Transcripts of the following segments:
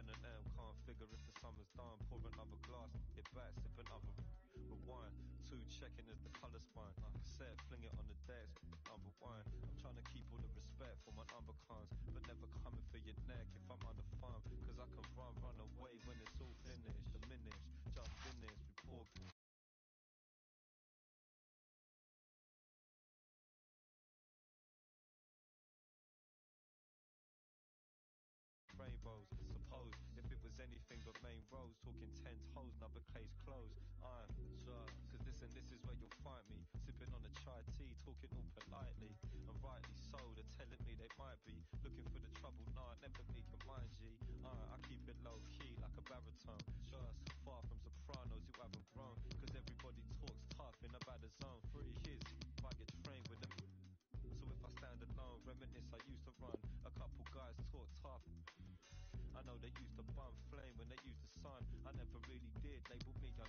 M can't figure if the summer's done. Pour another glass, hit back, sip another rewind. Two checking is the color spine. Set, fling it on the desk, number one. I'm trying to nothing but main roads, talking tens, hoes, another case closed. I'm sure, cause this and this is where you'll find me, sipping on a chai tea, talking all politely, and rightly so, they're telling me they might be looking for the trouble, nah, never me, but mind G, uh, I keep it low key like a baritone.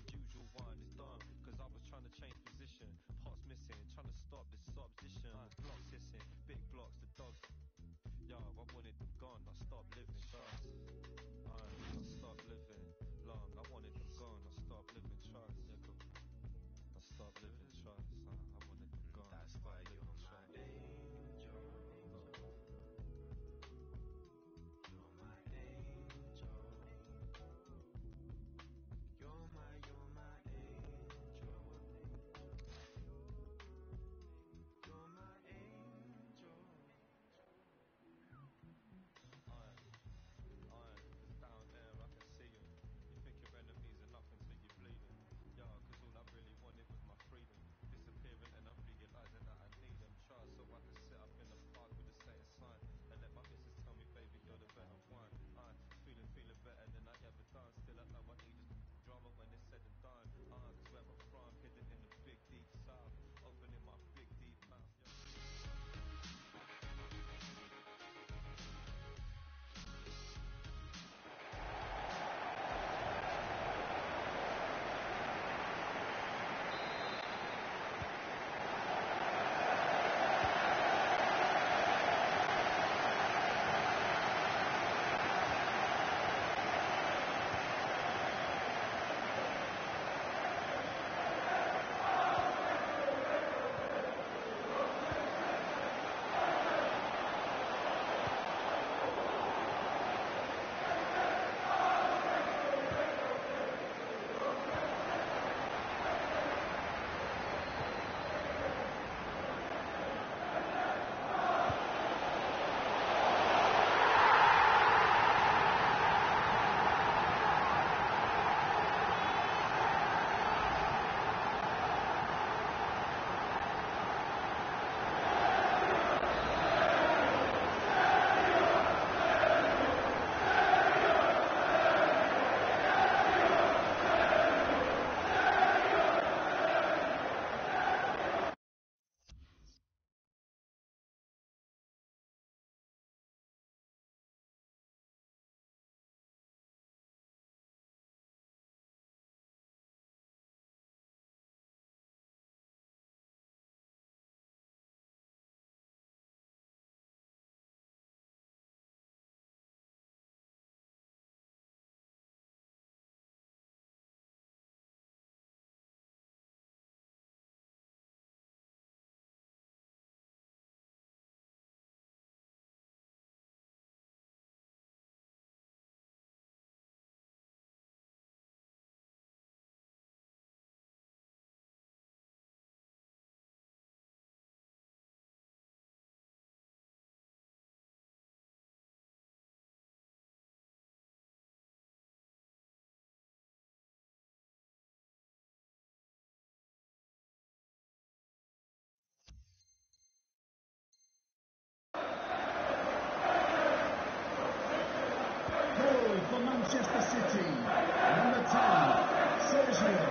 unusual Israel.